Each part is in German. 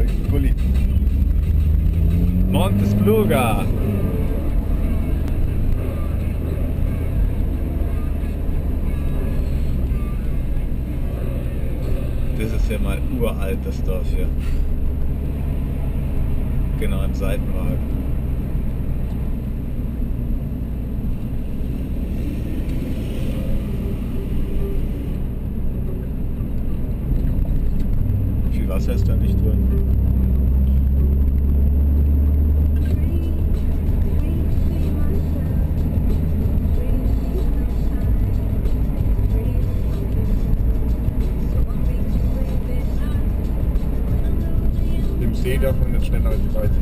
Bluga, Gulli. Montes Bluga. Das ist ja mal uralt, das Dorf hier. Genau, im Seitenwagen. Wasser ist da nicht drin. Im See darf man nicht schneller als 30.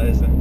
Reise.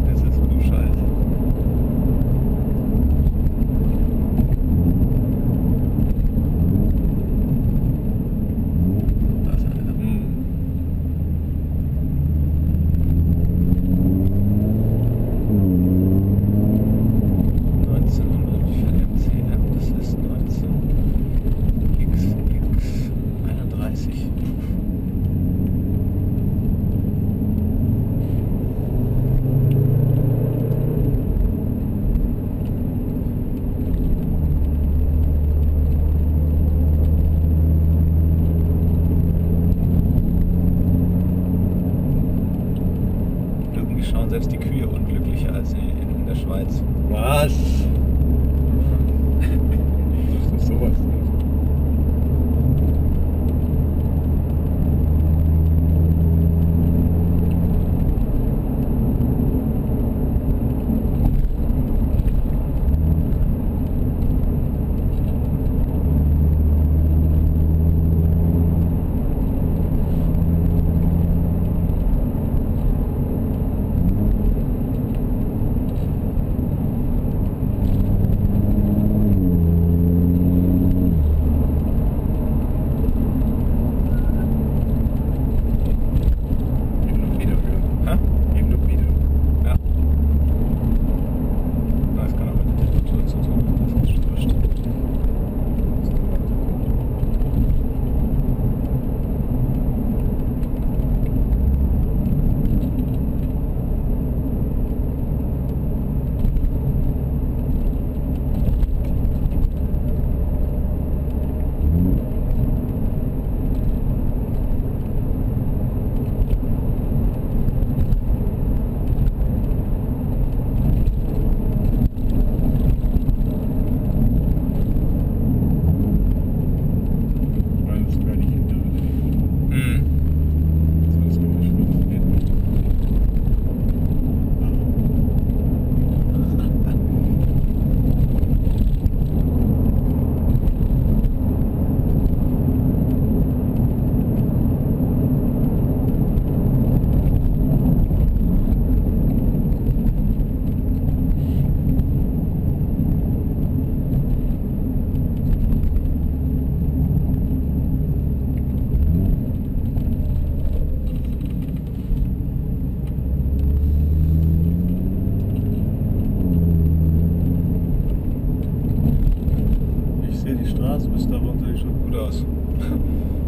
Straßenbiss darunter, sieht schon gut aus.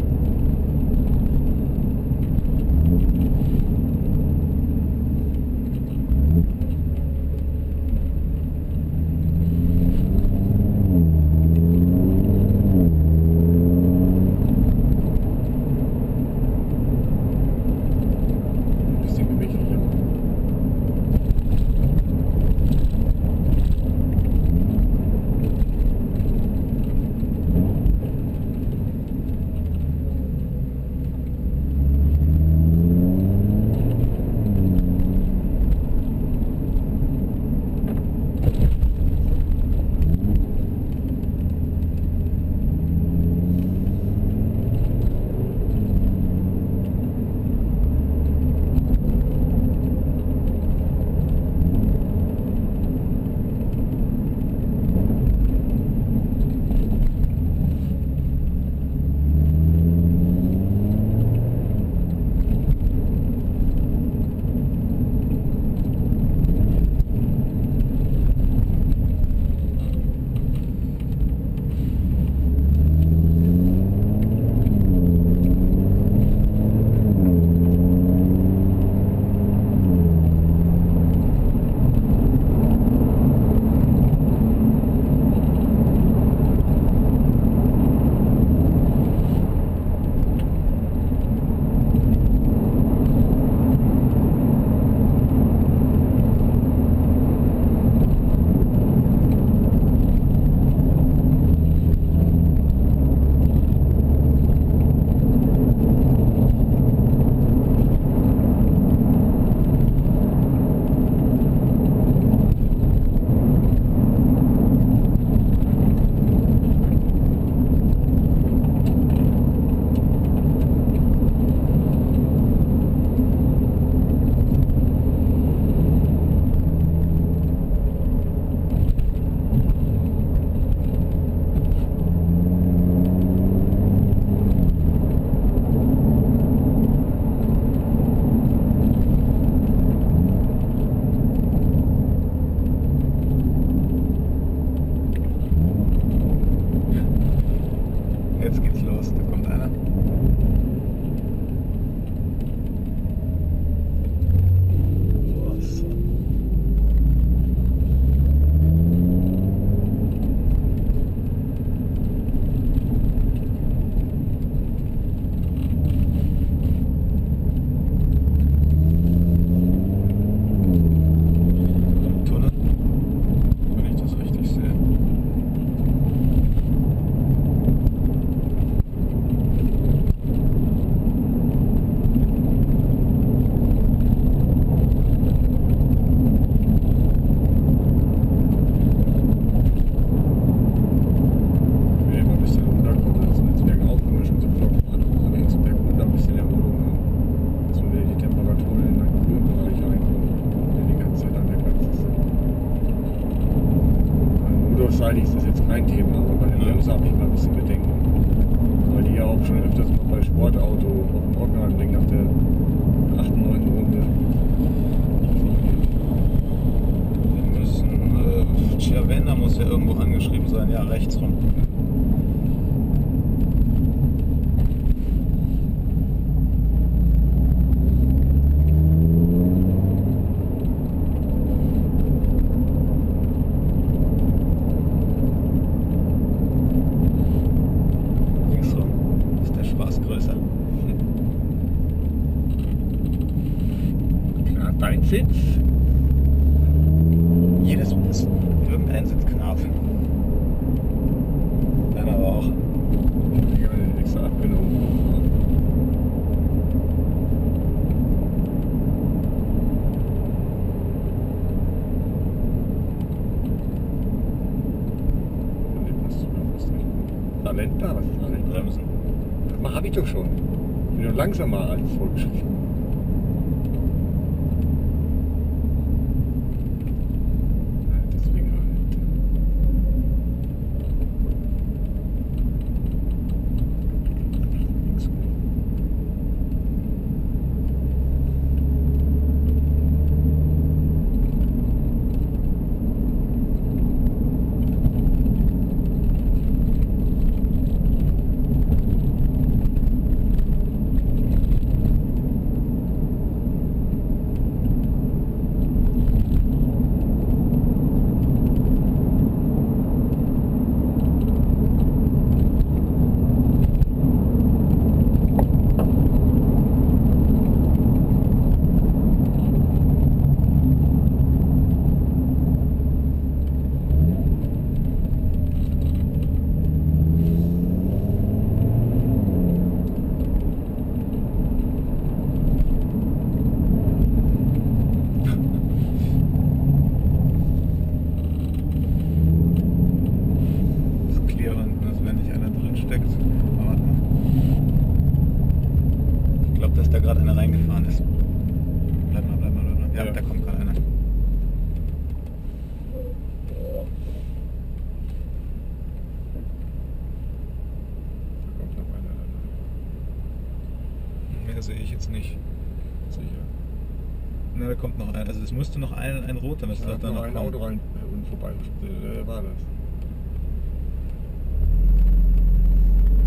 sollte irgendwo angeschrieben sein, ja, rechts rum. dein Sitz. Sitz. Irgendein Sitzknarf. Dann aber auch. Ich habe den extra abgenommen. Talent da, was ist Bremsen? Das habe ich doch schon. Ich Bin nur langsamer als vorgeschrieben. Sehe ich jetzt nicht. Sicher. Na, da kommt noch einer. Also es musste noch ein, ein roter, müsste Da doch noch ein kommen. Auto rein äh, unten vorbei. Äh, war das?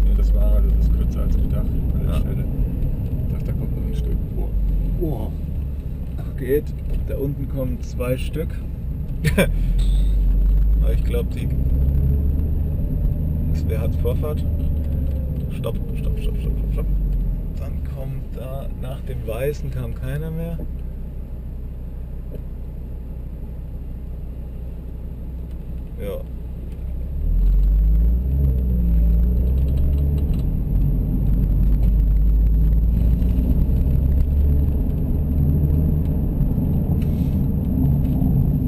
Ja, das war das ist kürzer als gedacht an der Ja. Stelle. Ich dachte, da kommt noch ein Stück. Oh. Oh. Geht. Da unten kommen zwei Stück. Aber ich glaube, die. Wer hat Vorfahrt? Stopp, stopp, stopp, stopp, stopp, stopp. Nach dem Weißen kam keiner mehr. Ja.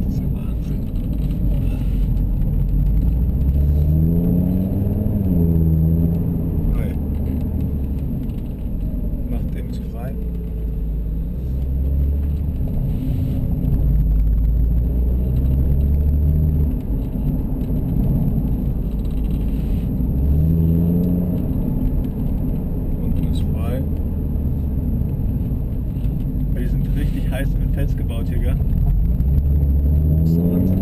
Das ist ja Wahnsinn. Okay. Macht den zu frei. Unten ist frei. Wir sind richtig heiß mit Fels gebaut hier, gell? Das ist Wahnsinn.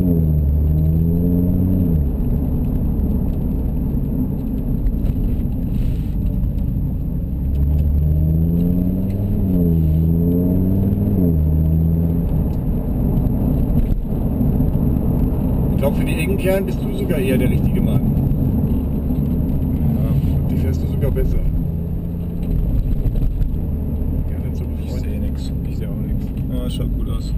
Ich glaube, für die engen bist du sogar eher der richtige Mann. Ja. Die fährst du sogar besser. Ja, nicht so Ich befreundet. sehe nichts. Ich sehe auch nichts. Ja, schaut gut aus.